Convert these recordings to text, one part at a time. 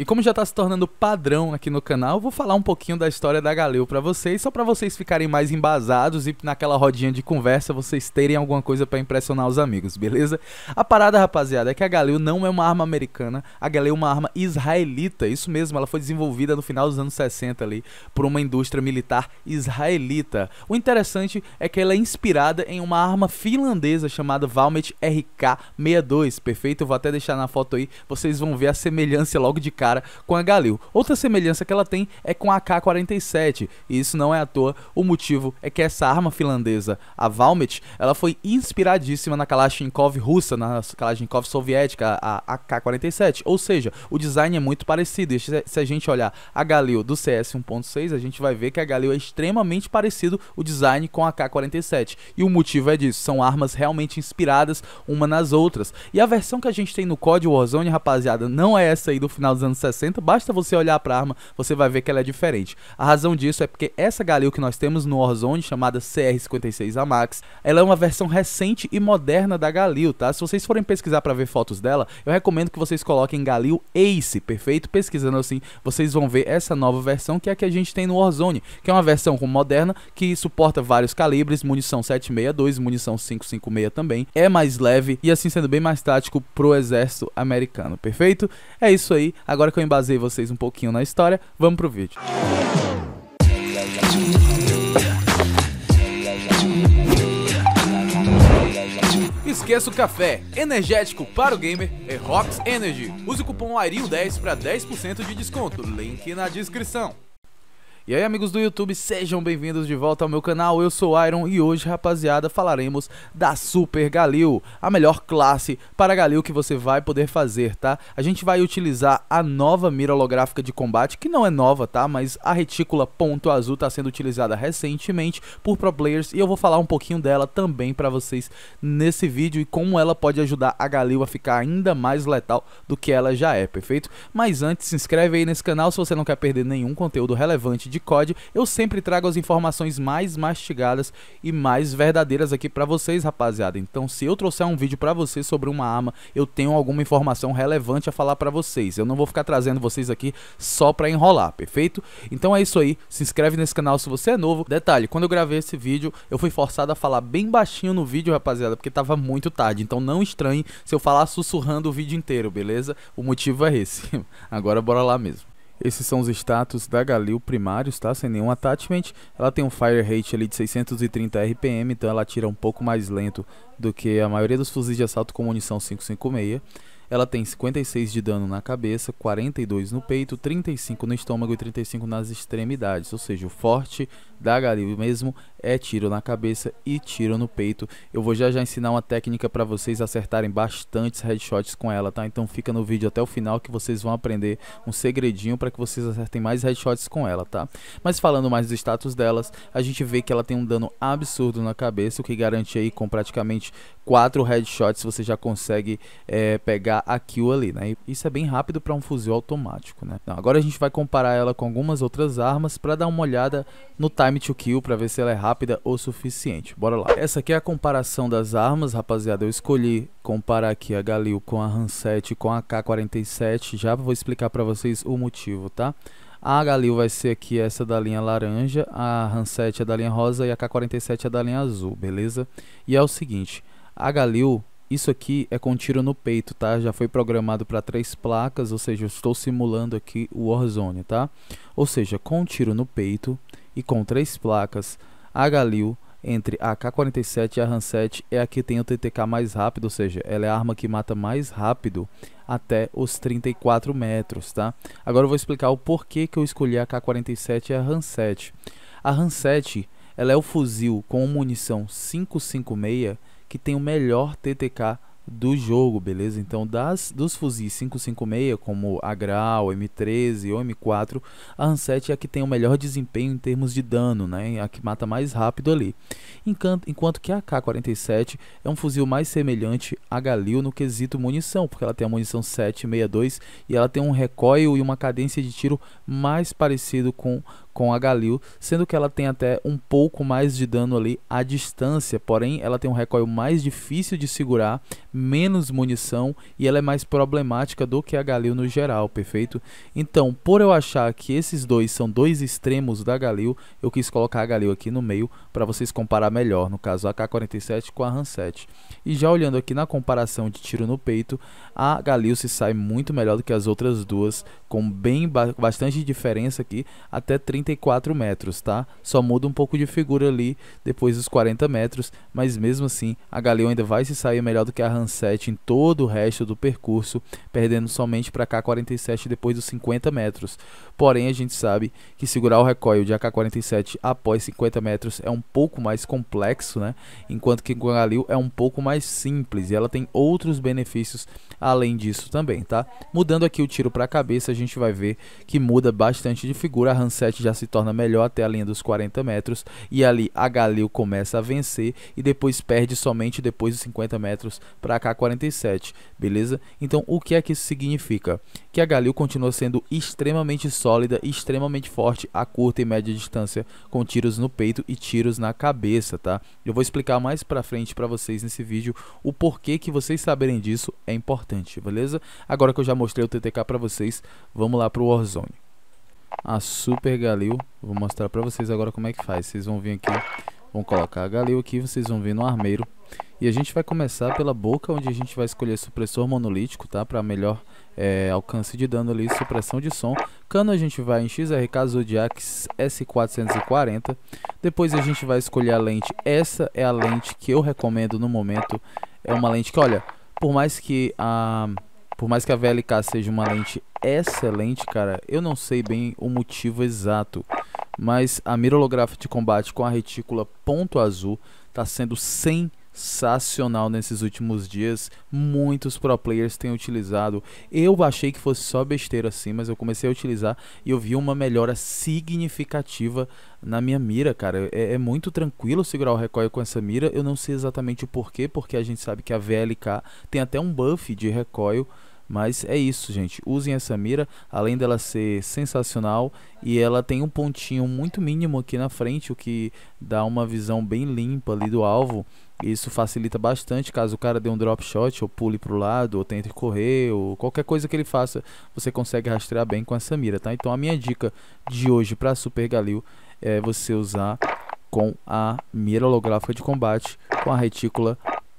E como já está se tornando padrão aqui no canal, vou falar um pouquinho da história da Galil para vocês, só para vocês ficarem mais embasados e naquela rodinha de conversa vocês terem alguma coisa para impressionar os amigos, beleza? A parada, rapaziada, é que a Galil não é uma arma americana, a Galil é uma arma israelita, isso mesmo, ela foi desenvolvida no final dos anos 60 ali por uma indústria militar israelita. O interessante é que ela é inspirada em uma arma finlandesa chamada Valmet RK-62, perfeito? Eu vou até deixar na foto aí, vocês vão ver a semelhança logo de cara cara com a Galil. Outra semelhança que ela tem é com a AK-47, e isso não é à toa, o motivo é que essa arma finlandesa, a Valmet, ela foi inspiradíssima na Kalashnikov russa, na Kalashnikov soviética, a AK-47, ou seja, o design é muito parecido, e se a gente olhar a Galil do CS 1.6, a gente vai ver que a Galil é extremamente parecido o design com a AK-47, e o motivo é disso, são armas realmente inspiradas uma nas outras, e a versão que a gente tem no COD Warzone, rapaziada, não é essa aí do final dos anos 60, basta você olhar para a arma, você vai ver que ela é diferente. A razão disso é porque essa Galil que nós temos no Warzone, chamada CR56 Amax, ela é uma versão recente e moderna da Galil, tá? Se vocês forem pesquisar para ver fotos dela, eu recomendo que vocês coloquem Galil Ace, perfeito? Pesquisando assim, vocês vão ver essa nova versão que é a que a gente tem no Warzone, que é uma versão moderna que suporta vários calibres, munição 762, munição 556 também, é mais leve e assim sendo bem mais tático pro exército americano, perfeito? É isso aí, agora agora que eu embasei vocês um pouquinho na história, vamos pro vídeo. Esqueça o café, energético para o gamer é Rox Energy. Use o cupom AIRIO10 para 10% de desconto, link na descrição. E aí amigos do YouTube, sejam bem-vindos de volta ao meu canal, eu sou Iron e hoje rapaziada falaremos da Super Galil, a melhor classe para Galil que você vai poder fazer, tá? A gente vai utilizar a nova mira holográfica de combate, que não é nova, tá? Mas a retícula ponto azul está sendo utilizada recentemente por pro players e eu vou falar um pouquinho dela também para vocês nesse vídeo e como ela pode ajudar a Galil a ficar ainda mais letal do que ela já é, perfeito? Mas antes, se inscreve aí nesse canal se você não quer perder nenhum conteúdo relevante de COD, eu sempre trago as informações mais mastigadas e mais verdadeiras aqui para vocês, rapaziada. Então, se eu trouxer um vídeo para vocês sobre uma arma, eu tenho alguma informação relevante a falar para vocês. Eu não vou ficar trazendo vocês aqui só para enrolar, perfeito? Então é isso aí. Se inscreve nesse canal se você é novo. Detalhe, quando eu gravei esse vídeo, eu fui forçado a falar bem baixinho no vídeo, rapaziada, porque tava muito tarde. Então não estranhe se eu falar sussurrando o vídeo inteiro, beleza? O motivo é esse. Agora bora lá mesmo. Esses são os status da Galil primários, tá? Sem nenhum attachment. Ela tem um fire rate ali de 630 RPM, então ela tira um pouco mais lento do que a maioria dos fuzis de assalto com munição 556. Ela tem 56 de dano na cabeça, 42 no peito, 35 no estômago e 35 nas extremidades. Ou seja, o forte da Galil mesmo é tiro na cabeça e tiro no peito. Eu vou já já ensinar uma técnica para vocês acertarem bastantes headshots com ela, tá? Então fica no vídeo até o final que vocês vão aprender um segredinho para que vocês acertem mais headshots com ela, tá? Mas falando mais do status delas, a gente vê que ela tem um dano absurdo na cabeça, o que garante aí com praticamente 4 headshots você já consegue é, pegar a kill ali, né? E isso é bem rápido para um fuzil automático, né? Então, agora a gente vai comparar ela com algumas outras armas para dar uma olhada no time time to kill para ver se ela é rápida o suficiente. Bora lá. Essa aqui é a comparação das armas, rapaziada. Eu escolhi comparar aqui a Galil com a Hanset com a K47. Já vou explicar para vocês o motivo, tá? A Galil vai ser aqui essa da linha laranja, a Hanset é da linha rosa e a K47 é da linha azul, beleza? E é o seguinte, a Galil isso aqui é com tiro no peito, tá? Já foi programado para três placas, ou seja, eu estou simulando aqui o Warzone, tá? Ou seja, com tiro no peito e com três placas, a Galil entre a K-47 e a Han-7 é a que tem o TTK mais rápido, ou seja, ela é a arma que mata mais rápido até os 34 metros, tá? Agora eu vou explicar o porquê que eu escolhi a K-47 e a Han-7. A Han-7, ela é o fuzil com munição 556 que tem o melhor TTK do jogo, beleza? Então, das, dos fuzis 556, como a Grau, M13 ou M4, a Han7 é a que tem o melhor desempenho em termos de dano, né? A que mata mais rápido ali. Enquanto, enquanto que a K47 é um fuzil mais semelhante a Galil no quesito munição, porque ela tem a munição 762 e ela tem um recoil e uma cadência de tiro mais parecido com, com a Galil, sendo que ela tem até um pouco mais de dano ali à distância, porém ela tem um recoil mais difícil de segurar, menos munição e ela é mais problemática do que a Galil no geral, perfeito? Então, por eu achar que esses dois são dois extremos da Galil, eu quis colocar a Galil aqui no meio para vocês comparar melhor, no caso a K-47 com a Han 7. E já olhando aqui na comparação de tiro no peito, a Galil se sai muito melhor do que as outras duas, com bem bastante diferença aqui, até 34 metros, tá? Só muda um pouco de figura ali depois dos 40 metros, mas mesmo assim a Galil ainda vai se sair melhor do que a Han 7 em todo o resto do percurso, perdendo somente para a K-47 depois dos 50 metros. Porém, a gente sabe que segurar o recoil de AK-47 após 50 metros é um pouco mais complexo, né? Enquanto que com a Galil é um pouco mais simples e ela tem outros benefícios além disso também, tá? Mudando aqui o tiro para a cabeça, a gente vai ver que muda bastante de figura. A Hanset já se torna melhor até a linha dos 40 metros e ali a Galil começa a vencer e depois perde somente depois dos 50 metros para a K47, beleza? Então o que é que isso significa? Que a Galil continua sendo extremamente sólida extremamente forte a curta e média distância com tiros no peito e tiros na cabeça, tá? Eu vou explicar mais para frente para vocês nesse vídeo o porquê que vocês saberem disso é importante importante, beleza? Agora que eu já mostrei o TTK para vocês, vamos lá para o Warzone. A Super Galil, vou mostrar para vocês agora como é que faz. Vocês vão vir aqui, vão colocar a Galil aqui, vocês vão vir no armeiro. E a gente vai começar pela boca, onde a gente vai escolher supressor monolítico, tá? Para melhor é, alcance de dano ali, supressão de som. Cano a gente vai em XRK Zodiac S440. Depois a gente vai escolher a lente. Essa é a lente que eu recomendo no momento. É uma lente que, olha, por mais que a por mais que a VLK seja uma lente excelente, cara, eu não sei bem o motivo exato, mas a mira holográfica de combate com a retícula ponto azul está sendo 100 sensacional nesses últimos dias. Muitos pro players têm utilizado. Eu achei que fosse só besteira assim, mas eu comecei a utilizar e eu vi uma melhora significativa na minha mira, cara. É, é muito tranquilo segurar o recoil com essa mira. Eu não sei exatamente o porquê, porque a gente sabe que a VLK tem até um buff de recoil. Mas é isso, gente. Usem essa mira, além dela ser sensacional e ela tem um pontinho muito mínimo aqui na frente, o que dá uma visão bem limpa ali do alvo. Isso facilita bastante caso o cara dê um drop shot, ou pule para o lado, ou tente correr, ou qualquer coisa que ele faça, você consegue rastrear bem com essa mira, tá? Então a minha dica de hoje para Super Galil é você usar com a mira holográfica de combate com a retícula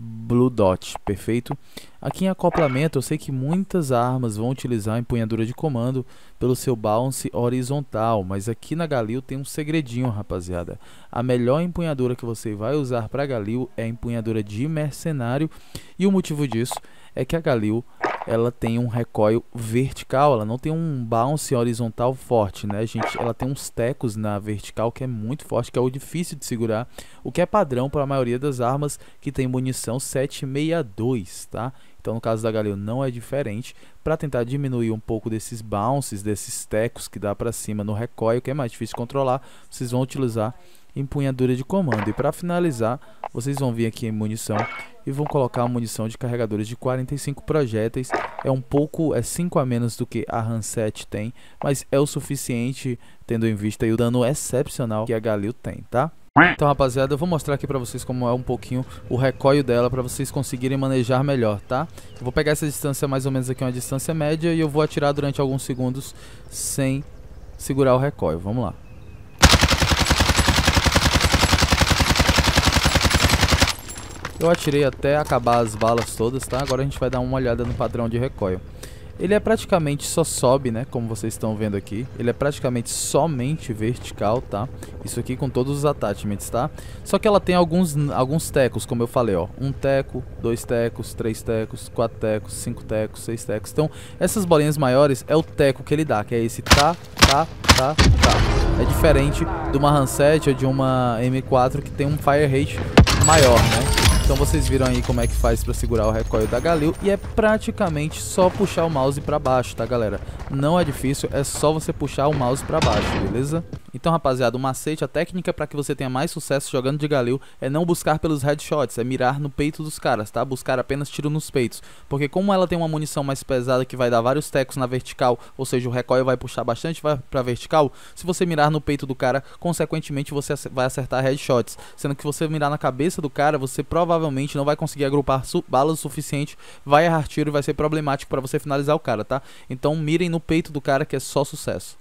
Blue Dot, perfeito? Aqui em acoplamento, eu sei que muitas armas vão utilizar a empunhadura de comando pelo seu bounce horizontal, mas aqui na Galil tem um segredinho, rapaziada. A melhor empunhadura que você vai usar para Galil é a empunhadura de mercenário, e o motivo disso é que a Galil ela tem um recoil vertical, ela não tem um bounce horizontal forte, né, gente? Ela tem uns tecos na vertical que é muito forte, que é o difícil de segurar, o que é padrão para a maioria das armas que tem munição 762, tá? Então, no caso da Galil não é diferente. Para tentar diminuir um pouco desses bounces, desses tecos que dá para cima no recoil, que é mais difícil controlar, vocês vão utilizar empunhadura de comando. E para finalizar, vocês vão vir aqui em munição e vão colocar a munição de carregadores de 45 projéteis. É um pouco, é 5 a menos do que a 7 tem, mas é o suficiente tendo em vista o dano excepcional que a Galil tem, tá? Então rapaziada, eu vou mostrar aqui pra vocês como é um pouquinho o recoil dela pra vocês conseguirem manejar melhor, tá? Eu vou pegar essa distância mais ou menos aqui, uma distância média E eu vou atirar durante alguns segundos sem segurar o recoil, vamos lá Eu atirei até acabar as balas todas, tá? Agora a gente vai dar uma olhada no padrão de recoil. Ele é praticamente só sobe, né? Como vocês estão vendo aqui. Ele é praticamente somente vertical, tá? Isso aqui com todos os attachments, tá? Só que ela tem alguns, alguns tecos, como eu falei, ó. Um teco, dois tecos, três tecos, quatro tecos, cinco tecos, seis tecos. Então, essas bolinhas maiores é o teco que ele dá, que é esse tá, tá, tá, tá. É diferente de uma Hanset ou de uma M4 que tem um fire rate maior, né? Então vocês viram aí como é que faz para segurar o recoil da Galil e é praticamente só puxar o mouse para baixo, tá galera? Não é difícil, é só você puxar o mouse para baixo, beleza? Então rapaziada, o macete, a técnica para que você tenha mais sucesso jogando de Galil é não buscar pelos headshots, é mirar no peito dos caras, tá? Buscar apenas tiro nos peitos, porque como ela tem uma munição mais pesada que vai dar vários tecos na vertical, ou seja, o recoil vai puxar bastante para vertical, se você mirar no peito do cara, consequentemente você vai acertar headshots, sendo que você mirar na cabeça do cara, você provavelmente não vai conseguir agrupar balas o suficiente, vai errar tiro e vai ser problemático para você finalizar o cara, tá? Então mirem no peito do cara que é só sucesso.